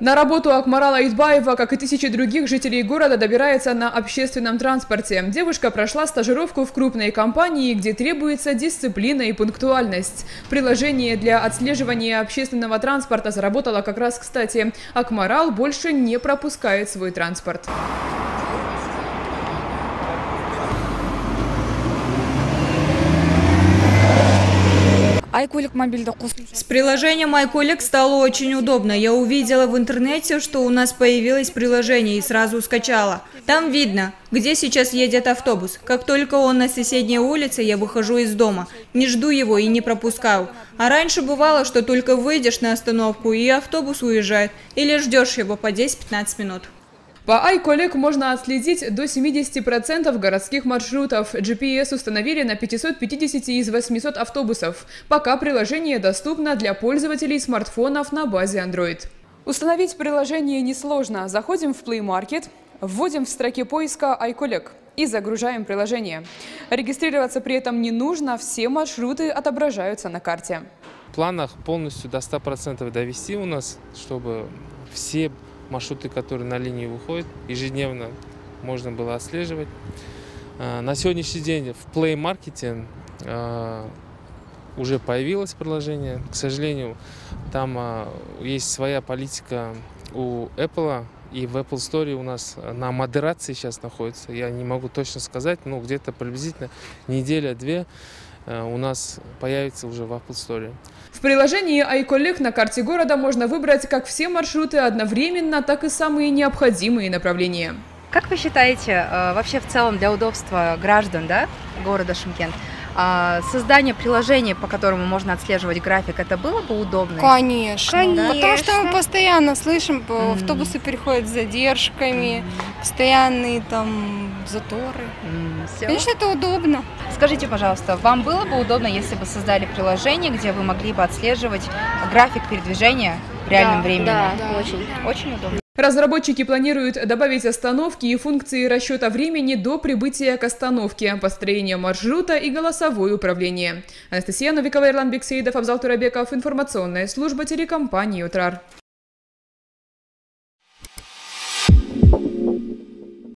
На работу Акмарала Идбаева, как и тысячи других жителей города, добирается на общественном транспорте. Девушка прошла стажировку в крупной компании, где требуется дисциплина и пунктуальность. Приложение для отслеживания общественного транспорта заработало как раз кстати. Акмарал больше не пропускает свой транспорт. С приложением iColleг стало очень удобно. Я увидела в интернете, что у нас появилось приложение и сразу скачала. Там видно, где сейчас едет автобус. Как только он на соседней улице, я выхожу из дома. Не жду его и не пропускаю. А раньше бывало, что только выйдешь на остановку и автобус уезжает. Или ждешь его по 10-15 минут. По iColleg можно отследить до 70% городских маршрутов. GPS установили на 550 из 800 автобусов. Пока приложение доступно для пользователей смартфонов на базе Android. Установить приложение несложно. Заходим в Play Market, вводим в строке поиска iColleg и загружаем приложение. Регистрироваться при этом не нужно, все маршруты отображаются на карте. В планах полностью до 100% довести у нас, чтобы все маршруты, которые на линии выходят, ежедневно можно было отслеживать. А, На сегодняшний день в Play Market а, уже появилось приложение. К сожалению, там а, есть своя политика у Apple, и в Apple Store у нас на модерации сейчас находится. Я не могу точно сказать, но где-то приблизительно неделя-две а, у нас появится уже в Apple Store. В приложении iColleg на карте города можно выбрать как все маршруты одновременно, так и самые необходимые направления. Как вы считаете, э, вообще в целом для удобства граждан да, города Шымкент, а, создание приложения, по которому можно отслеживать график, это было бы удобно? Конечно. Конечно. Потому что мы постоянно слышим, Мгм. автобусы переходят с задержками, постоянные там заторы. Всё. Конечно, это удобно. Скажите, пожалуйста, вам было бы удобно, если бы создали приложение, где вы могли бы отслеживать график передвижения в реальном времени? Да, Да. очень. Очень удобно. Разработчики планируют добавить остановки и функции расчета времени до прибытия к остановке, построение маршрута и голосовое управление. Анастасия Новикова, Ирлан Бексеидов, Абзал Турабеков, информационная служба телекомпании «Утрар».